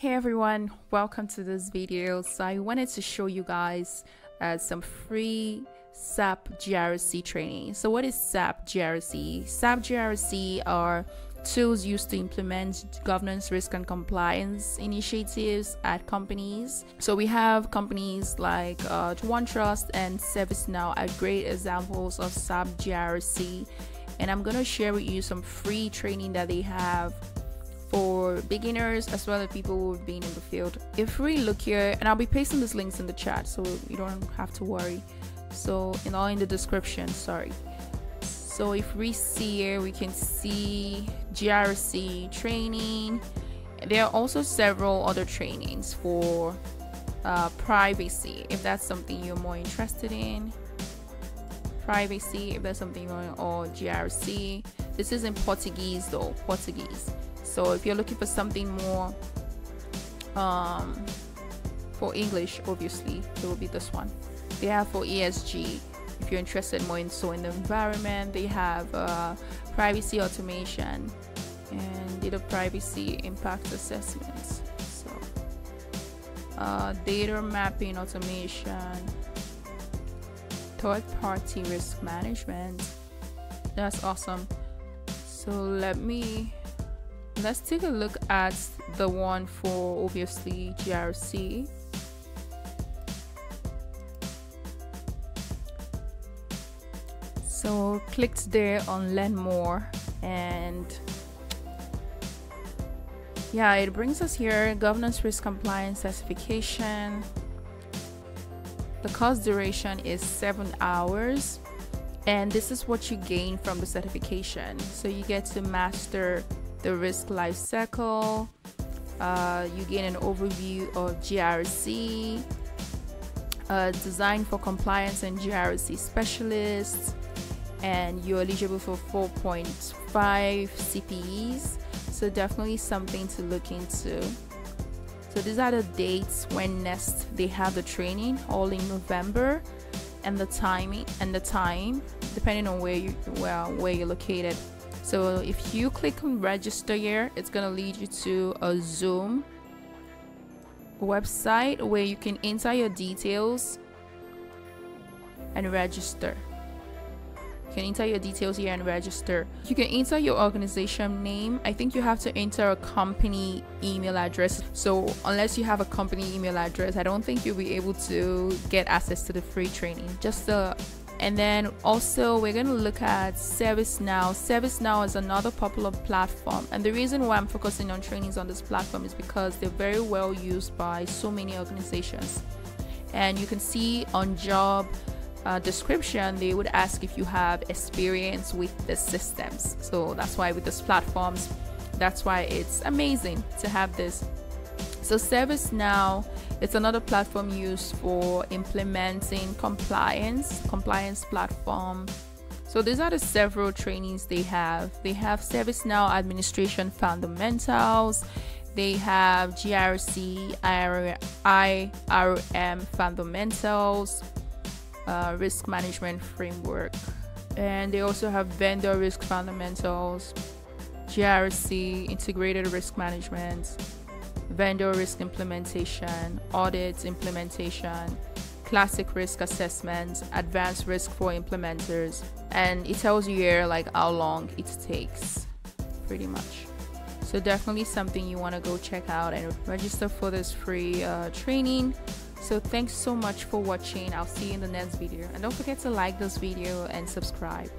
Hey everyone, welcome to this video. So I wanted to show you guys uh, some free SAP GRC training. So what is SAP GRC? SAP GRC are tools used to implement governance, risk and compliance initiatives at companies. So we have companies like uh, OneTrust and ServiceNow are great examples of SAP GRC. And I'm going to share with you some free training that they have for beginners as well as people who've been in the field. If we look here, and I'll be pasting these links in the chat so you don't have to worry. So, in all in the description, sorry. So, if we see here, we can see GRC training. There are also several other trainings for uh, privacy if that's something you're more interested in. Privacy, if that's something you're or GRC. This is in Portuguese though, Portuguese so if you're looking for something more um, for english obviously it will be this one. They have for esg if you're interested more in so in the environment they have uh, privacy automation and data privacy impact assessments. So uh, data mapping automation third party risk management. That's awesome. So let me let's take a look at the one for obviously GRC so clicked there on learn more and yeah it brings us here governance risk compliance certification. The course duration is seven hours and this is what you gain from the certification. So you get to master the risk life cycle. Uh, you gain an overview of GRC, uh, design for compliance and GRC specialists, and you're eligible for 4.5 CPEs. So definitely something to look into. So these are the dates when next they have the training, all in November, and the timing and the time, depending on where you well where you're located. So if you click on register here, it's gonna lead you to a Zoom website where you can enter your details and register. You can enter your details here and register. You can enter your organization name. I think you have to enter a company email address. So unless you have a company email address, I don't think you'll be able to get access to the free training. Just the and then also we're going to look at ServiceNow. ServiceNow is another popular platform, and the reason why I'm focusing on trainings on this platform is because they're very well used by so many organizations. And you can see on job uh, description, they would ask if you have experience with the systems. So that's why with these platforms, that's why it's amazing to have this so ServiceNow it's another platform used for implementing compliance, compliance platform. So these are the several trainings they have. They have ServiceNow administration fundamentals. They have GRC, IRM fundamentals, uh, risk management framework, and they also have vendor risk fundamentals, GRC, integrated risk management, vendor risk implementation, audits implementation, classic risk assessments, advanced risk for implementers, and it tells you here like how long it takes, pretty much. So definitely something you want to go check out and register for this free uh, training. So thanks so much for watching. I'll see you in the next video. And don't forget to like this video and subscribe.